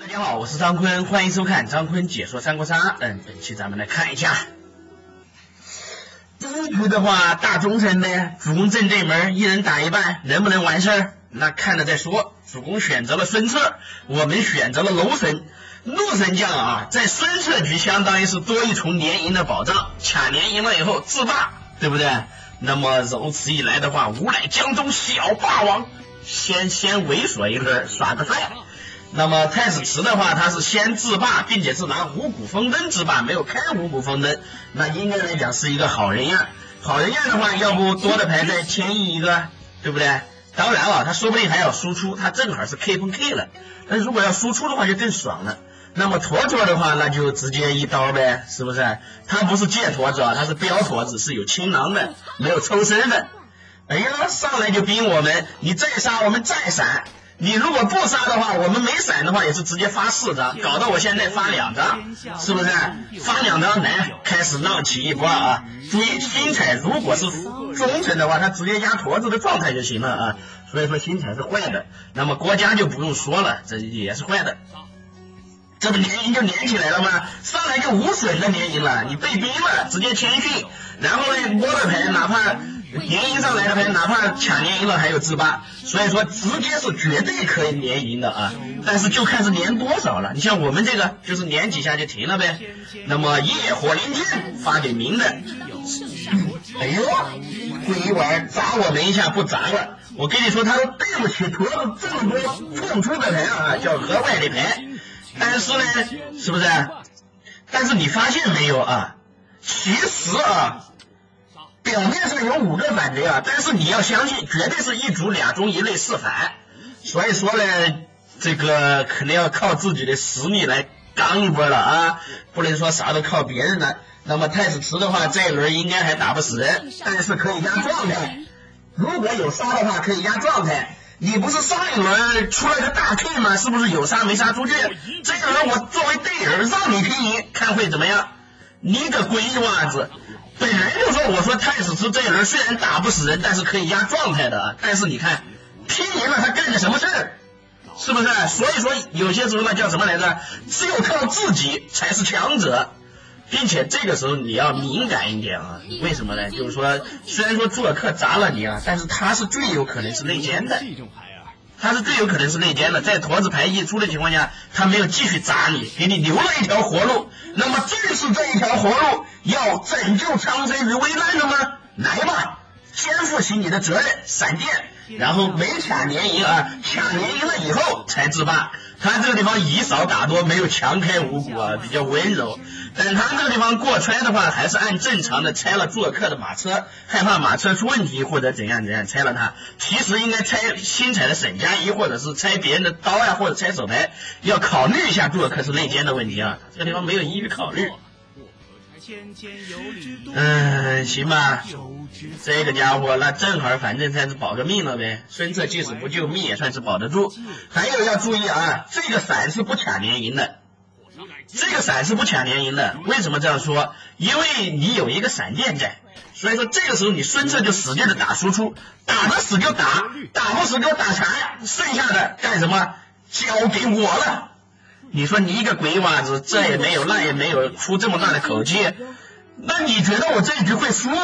大家好，我是张坤，欢迎收看张坤解说三国杀。嗯，本期咱们来看一下第一局的话，大忠臣呢，主公正这门一人打一半，能不能完事儿？那看了再说。主公选择了孙策，我们选择了楼神。陆神将啊，在孙策局相当于是多一重连营的保障，卡连赢了以后自霸，对不对？那么如此一来的话，吾乃江东小霸王，先先猥琐一会儿，耍个帅。那么太史慈的话，他是先自霸，并且是拿五谷丰登自霸，没有开五谷丰登，那应该来讲是一个好人样。好人样的话，要不多的牌再添一一个，对不对？当然了，他说不定还要输出，他正好是 K 分 K 了。但如果要输出的话，就更爽了。那么坨坨的话，那就直接一刀呗，是不是？他不是借坨子啊，他是标坨子，是有青囊的，没有抽身的。哎呀，上来就逼我们，你再杀我们再闪。你如果不杀的话，我们没闪的话也是直接发四张，搞得我现在发两张，是不是？发两张来开始浪起一波啊！注意，星彩如果是忠诚的话，他直接压坨子的状态就行了啊。所以说星彩是坏的，那么国家就不用说了，这也是坏的。这不连赢就连起来了吗？上来就无损的连赢了，你被逼了，直接谦逊，然后呢摸的牌哪怕。连赢上来的牌，哪怕抢连赢了还有自霸，所以说直接是绝对可以连赢的啊！但是就看是连多少了。你像我们这个就是连几下就停了呗。那么夜火连天发给明的，哎呦，鬼玩砸我们一下不砸了。我跟你说，他都对不起坨子这么多碰出的牌啊，叫河外的牌。但是呢，是不是？但是你发现没有啊？其实啊。表面上有五个反贼啊，但是你要相信，绝对是一主两中一类四反，所以说呢，这个肯定要靠自己的实力来刚一波了啊，不能说啥都靠别人的。那么太史慈的话，这一轮应该还打不死人，但是可以压状态。如果有杀的话，可以压状态。你不是上一轮出了个大 K 吗？是不是有杀没杀出去？这一轮我作为队友让你拼赢，看会怎么样？你个龟娃子！本来就说，我说太史慈这一轮虽然打不死人，但是可以压状态的。但是你看，拼赢了他干的什么事儿？是不是？所以说有些时候呢叫什么来着？只有靠自己才是强者，并且这个时候你要敏感一点啊。为什么呢？就是说，虽然说朱尔克砸了你啊，但是他是最有可能是内奸的。他是最有可能是内奸的，在驼子牌一出的情况下，他没有继续砸你，给你留了一条活路。那么正是这一条活路，要拯救苍生于危难的吗？来吧，肩负起你的责任，闪电，然后没抢连赢啊，抢连赢了以后才自霸。他这个地方以少打多，没有强开五谷啊，比较温柔。等他这个地方过拆的话，还是按正常的拆了朱尔克的马车，害怕马车出问题或者怎样怎样拆了他。其实应该拆新彩的沈佳宜，或者是拆别人的刀啊，或者拆手牌，要考虑一下朱尔克是内奸的问题啊。这个地方没有一一考虑。嗯，行吧，这个家伙那正好，反正算是保个命了呗。孙策即使不救命，也算是保得住。还有要注意啊，这个伞是不抢连赢的。这个闪是不抢连赢的，为什么这样说？因为你有一个闪电在，所以说这个时候你孙策就使劲的打输出，打得死就打，打不死给我打残，剩下的干什么？交给我了。你说你一个鬼娃子，这也没有那也没有，出这么大的口气，那你觉得我这一局会输吗？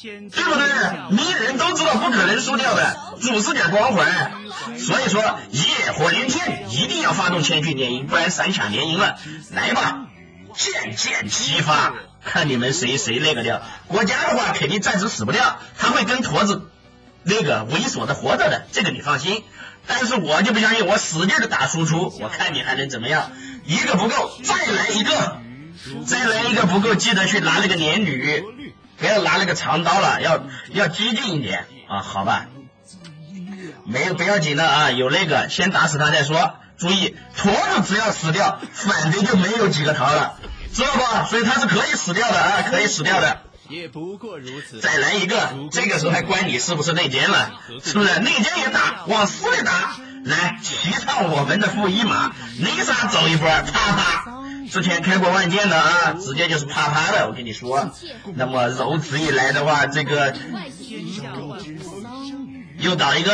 对不对？迷人都知道不可能输掉的，主是点光环。所以说，夜火连天，一定要发动千军连营，不然三抢连营了。来吧，剑剑齐发，看你们谁谁那个掉。国家的话肯定暂时死不掉，他会跟驼子那个猥琐的活着的，这个你放心。但是我就不相信，我使劲的打输出，我看你还能怎么样？一个不够，再来一个，再来一个不够，记得去拿那个连女，不要拿那个长刀了，要要激进一点啊，好吧？没有不要紧的啊，有那个先打死他再说。注意，驼子只要死掉，反贼就没有几个逃了，知道不？所以他是可以死掉的啊，可以死掉的。也不过如此。再来一个，这个时候还关你是不是内奸了？是不是内奸也打，往死里打。来，骑上我们的负一马，雷莎走一波，啪啪。之前开过万剑的啊，直接就是啪啪的。我跟你说，那么如此一来的话，这个。又倒一个，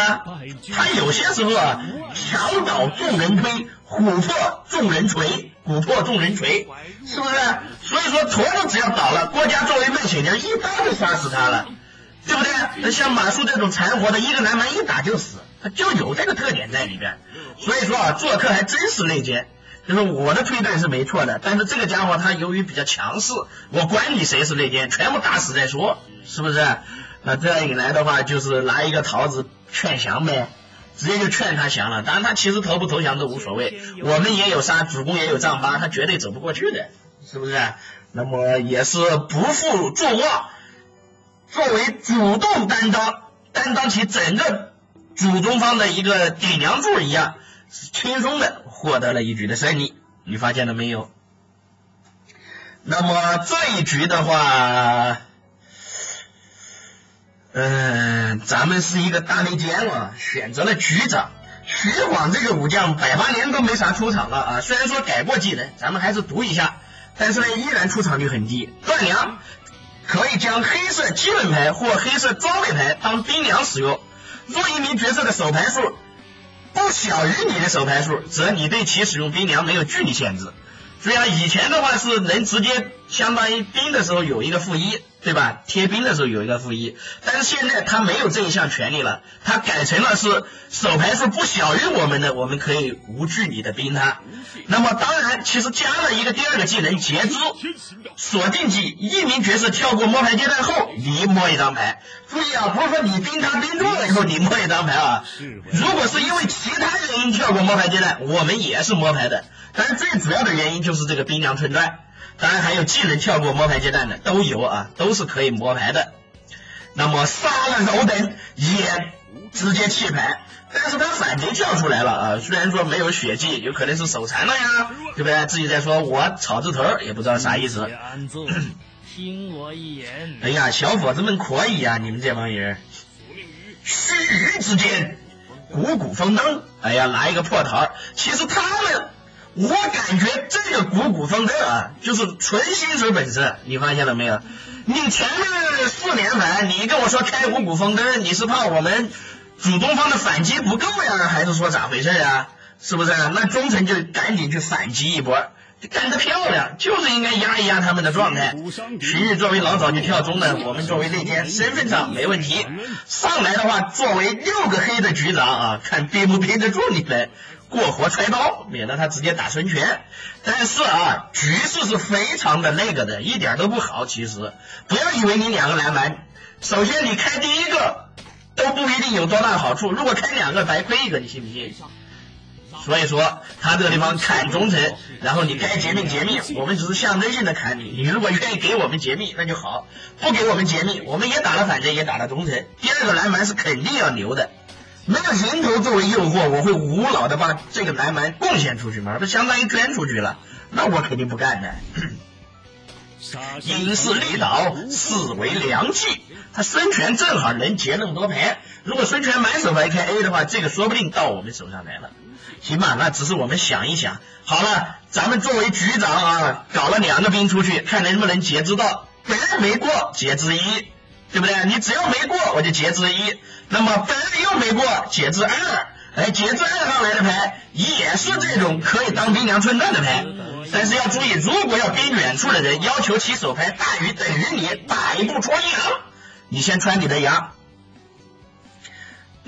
他有些时候啊，墙倒众人推，琥珀众人锤，琥珀众人锤，是不是？所以说坨子只要倒了，郭嘉作为卖血娘一刀就杀死他了，对不对？那像马谡这种残活的，一个南蛮一打就死，他就有这个特点在里边。所以说啊，做客还真是内奸。就是我的推断是没错的，但是这个家伙他由于比较强势，我管你谁是内奸，全部打死再说，是不是？那这样一来的话，就是拿一个桃子劝降呗，直接就劝他降了。当然他其实投不投降都无所谓，我们也有杀，主公也有丈八，他绝对走不过去的，是不是？那么也是不负众望，作为主动担当，担当起整个主中方的一个顶梁柱一样。轻松的获得了一局的胜利，你发现了没有？那么这一局的话，嗯，咱们是一个大内奸啊，选择了局长徐晃这个武将，百八年都没啥出场了啊。虽然说改过技能，咱们还是读一下，但是呢，依然出场率很低。段良可以将黑色基本牌或黑色装备牌当兵粮使用，若一名角色的手牌数。不小于你的手牌数，则你对其使用兵粮没有距离限制。所以啊，以前的话是能直接相当于兵的时候有一个负一，对吧？贴兵的时候有一个负一，但是现在他没有这一项权利了，他改成了是手牌是不小于我们的，我们可以无距离的兵他。那么当然，其实加了一个第二个技能截肢锁定技，一名角色跳过摸牌阶段后，你摸一张牌。注意啊，不是说你兵他兵中了以后你摸一张牌啊。如果是因为其他原因跳过摸牌阶段，我们也是摸牌的。但是最主要的原因就是这个冰凉寸断，当然还有技能跳过摸牌阶段的都有啊，都是可以摸牌的。那么杀了楼等也直接弃牌，但是他反贼跳出来了啊，虽然说没有血迹，有可能是手残了呀，对不对？自己在说我草字头也不知道啥意思。听我一言。哎呀，小伙子们可以啊，你们这帮人。须臾之间，鼓鼓风灯，哎呀，拿一个破桃，其实他们。我感觉这个鼓鼓风灯啊，就是纯新手本事，你发现了没有？你前面四连反，你跟我说开鼓鼓风灯，你是怕我们主东方的反击不够呀，还是说咋回事啊？是不是？那忠诚就赶紧去反击一波，干得漂亮，就是应该压一压他们的状态。徐玉作为老早就跳中的，我们作为内奸，身份上没问题。上来的话，作为六个黑的局长啊，看憋不憋得住你们。过河揣刀，免得他直接打孙权。但是啊，局势是非常的那个的，一点都不好。其实，不要以为你两个蓝蛮，首先你开第一个都不一定有多大好处。如果开两个白亏一个，你信不信？所以说，他这个地方砍忠臣，然后你该劫命劫命，我们只是象征性的砍你。你如果愿意给我们劫命，那就好；不给我们劫命，我们也打了反贼，也打了忠臣。第二个南蛮是肯定要留的。没有人头作为诱惑，我会无脑的把这个南蛮贡献出去吗？这相当于捐出去了，那我肯定不干的。因势利导，是为良计。他孙权正好能劫那么多牌，如果孙权满手牌开 A 的话，这个说不定到我们手上来了。行吧，那只是我们想一想。好了，咱们作为局长啊，搞了两个兵出去，看能不能截肢到。本来没过，截肢一，对不对？你只要没过，我就截肢一。那么本来又没过，截肢二，哎，节制二上来的牌也是这种可以当兵粮寸断的牌，但是要注意，如果要跟远处的人要求其手牌大于等于你打一步穿杨，你先穿你的羊。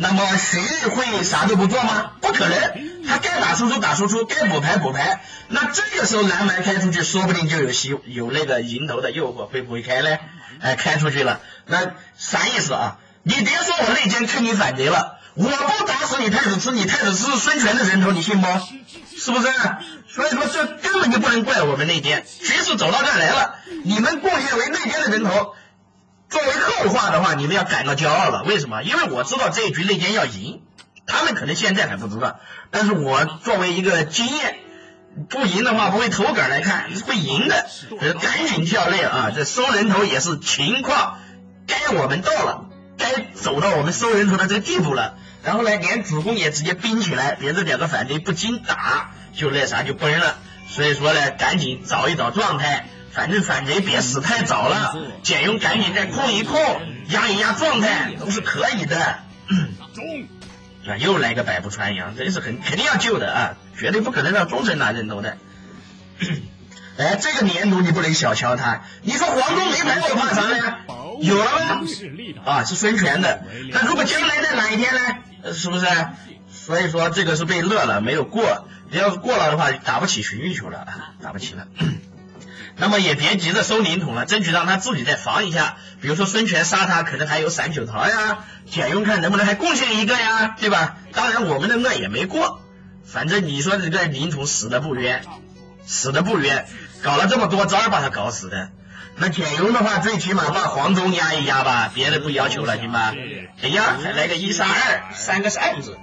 那么谁会啥都不做吗？不可能，他该打输出打输出，该补牌补牌。那这个时候蓝牌开出去，说不定就有希有那个赢头的诱惑，会不会开呢？哎，开出去了，那啥意思啊？你别说我内奸坑你反贼了，我不打死你太子吃，你太子吃孙权的人头，你信不？是不是？所以说这根本就不能怪我们内奸。局势走到这儿来了，你们贡献为内奸的人头，作为后话的话，你们要感到骄傲了。为什么？因为我知道这一局内奸要赢，他们可能现在还不知道，但是我作为一个经验，不赢的话不会投梗来看，会赢的，赶紧跳泪啊！这收人头也是情况，该我们到了。该走到我们收人头的这个地步了，然后呢，连主公也直接兵起来，连这两个反贼不经打就那啥就崩了。所以说呢，赶紧找一找状态，反正反贼别死太早了，简雍赶紧再控一控，压一压状态都是可以的。啊，又来个百步穿杨，这是很肯定要救的啊，绝对不可能让忠臣拿人头的。哎，这个年头你不能小瞧他。你说黄忠没牌，我怕啥呢？有了吗？啊，是孙权的。那如果将来在哪一天呢？是不是？所以说这个是被乐了，没有过。你要是过了的话，打不起荀彧球了，打不起了。那么也别急着收领土了，争取让他自己再防一下。比如说孙权杀他，可能还有散九桃呀。简雍看能不能还贡献一个呀，对吧？当然我们的那也没过，反正你说这个领土死的不冤，死的不冤，搞了这么多招把他搞死的。那简雍的话，最起码把黄忠压一压吧，别的不要求了，行吧？哎呀，还来个一杀二，三个扇子。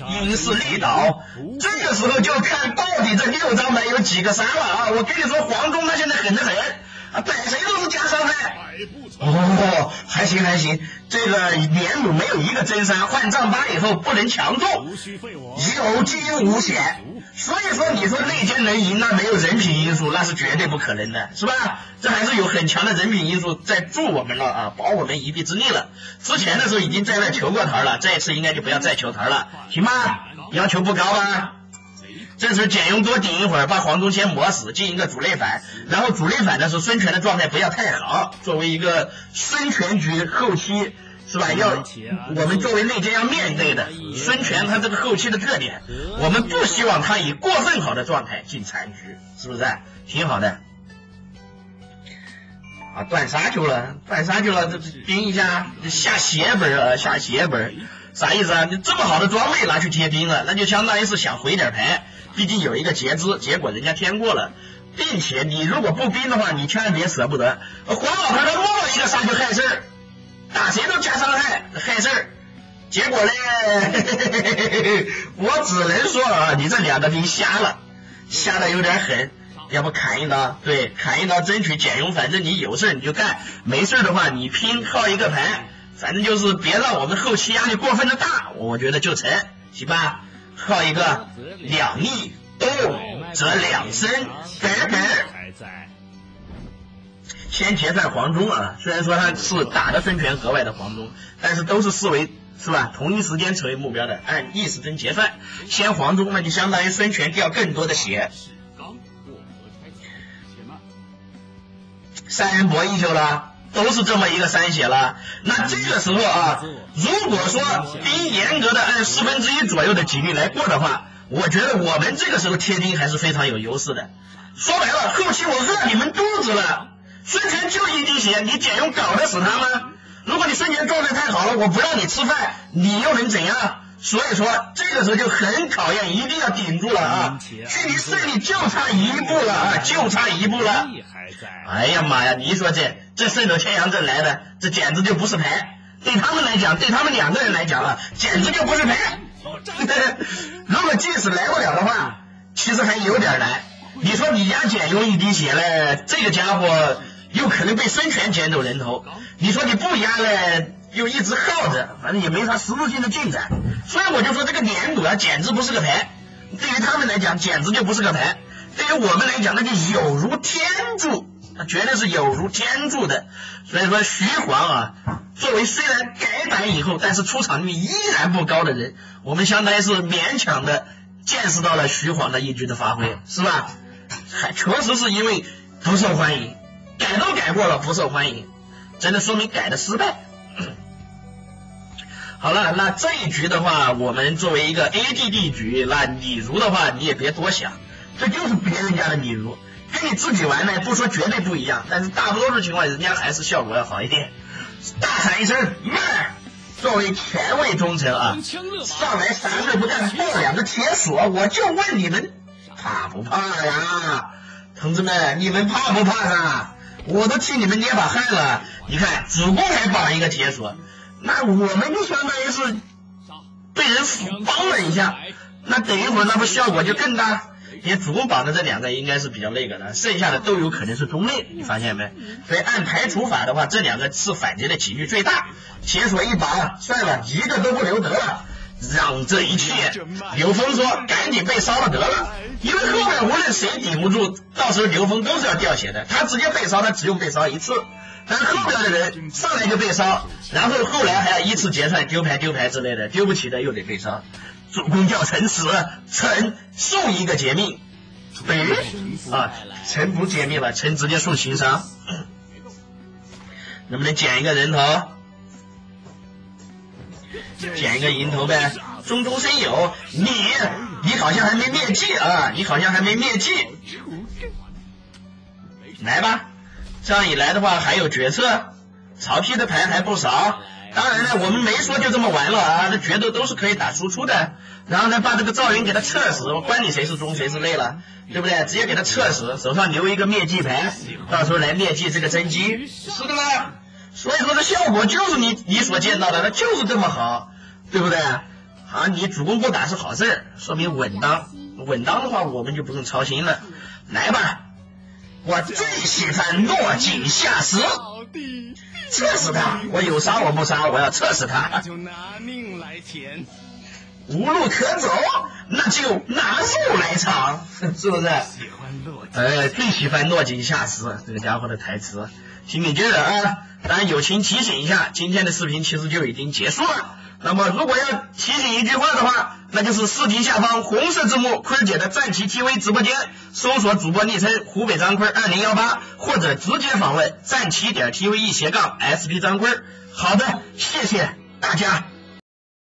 因势利导，这个时候就看到底这六张牌有几个三了啊！我跟你说，黄忠他现在狠得很啊，逮谁都是加伤害。哦，还行还行，这个连弩没有一个真三，换丈八以后不能强中，有惊无险。所以说，你说内奸能赢，那没有人品因素，那是绝对不可能的，是吧？这还是有很强的人品因素在助我们了啊，保我们一臂之力了。之前的时候已经在那求过桃了，这一次应该就不要再求桃了，行吗？要求不高吧？这时候简雍多顶一会儿，把黄忠先磨死，进一个主内反，然后主内反的时候，孙权的状态不要太好，作为一个孙权局后期。是吧？要我们作为内奸要面对的孙权，他这个后期的特点，我们不希望他以过分好的状态进残局，是不是？挺好的。啊，断杀球了，断杀球了，这兵一下下血本啊，下血本，啥意思啊？你这么好的装备拿去贴兵了，那就相当于是想回点牌，毕竟有一个截肢，结果人家添过了，并且你如果不冰的话，你千万别舍不得。黄老头他摸了一个杀就害事儿。打谁都加伤害，害事儿。结果呢，我只能说啊，你这两个兵瞎了，瞎的有点狠。要不砍一刀？对，砍一刀，争取简雍。反正你有事你就干，没事的话你拼靠一个牌。反正就是别让我们后期压力过分的大，我觉得就成，行吧？靠一个两逆动则两生，给给。先结算黄忠啊，虽然说他是打的孙权河外的黄忠，但是都是视为是吧？同一时间成为目标的，按逆时针结算，先黄忠那就相当于孙权掉更多的血。三人博弈去了，都是这么一个三血了。那这个时候啊，如果说兵严格的按四分之一左右的几率来过的话，我觉得我们这个时候贴兵还是非常有优势的。说白了，后期我饿你们肚子了。孙权就一滴血，你简用搞得死他吗？如果你孙权状态太好了，我不让你吃饭，你又能怎样？所以说这个时候就很考验，一定要顶住了啊！距离胜利就差一步了啊，就差一步了。哎呀妈呀，你说这这顺走天阳阵来的，这简直就不是牌。对他们来讲，对他们两个人来讲啊，简直就不是牌。如果即使来不了的话，其实还有点难。你说你压简雍一滴血嘞，这个家伙。有可能被孙权捡走人头，你说你不压嘞，又一直耗着，反正也没啥实质性的进展，所以我就说这个年度啊，简直不是个牌，对于他们来讲，简直就不是个牌，对于我们来讲，那就有如天助，那绝对是有如天助的。所以说徐晃啊，作为虽然改版以后，但是出场率依然不高的人，我们相当于是勉强的见识到了徐晃的一局的发挥，是吧？还确实是因为不受欢迎。改都改过了，不受欢迎，真的说明改的失败。好了，那这一局的话，我们作为一个 ADD 局，那李如的话你也别多想，这就是别人家的李如，跟你自己玩呢，不说绝对不一样，但是大多数情况人家还是效果要好一点。大喊一声慢，作为前卫忠臣啊，上来啥事不干，抱两个铁锁，我就问你们怕不怕呀？同志们，你们怕不怕啊？我都替你们捏把汗了，你看主公还绑一个铁锁，那我们就相当于是被人帮了一下，那等一会儿那不效果就更大？因为主公绑的这两个应该是比较那个的，剩下的都有可能是中类，你发现没？所以按排除法的话，这两个是反击的几率最大。解锁一绑，算了，一个都不留得了。让这一切，刘峰说：“赶紧被烧了得了，因为后面无论谁顶不住，到时候刘峰都是要掉血的。他直接被烧，他只用被烧一次，但后边的人上来就被烧，然后后来还要依次结算丢牌丢牌之类的，丢不起的又得被烧。主公叫臣死，臣送一个解命。哎，啊，臣不解命了，臣直接送情商。能不能捡一个人头？捡一个银头呗。中中生有，你你好像还没灭迹啊，你好像还没灭迹。来吧，这样一来的话还有决策，曹丕的牌还不少。当然了，我们没说就这么完了啊，这决斗都是可以打输出的。然后呢，把这个赵云给他撤死，我管你谁是忠谁是内了，对不对？直接给他撤死，手上留一个灭迹牌，到时候来灭迹这个真机。是的啦，所以说这效果就是你你所见到的，那就是这么好，对不对？啊，你主公不打是好事，说明稳当。稳当的话，我们就不用操心了。来吧，我最喜欢落井下石，测死他！我有杀我不杀，我要测死他。就拿命来填。无路可走，那就拿肉来尝，是不是？喜欢落井，哎，最喜欢落井下石，这个家伙的台词，听听劲儿啊！当然友情提醒一下，今天的视频其实就已经结束了。那么，如果要提醒一句话的话，那就是视频下方红色字幕坤姐的战旗 TV 直播间，搜索主播昵称湖北张坤二零幺八，或者直接访问战旗点 TV 一斜杠 SP 张坤。好的，谢谢大家。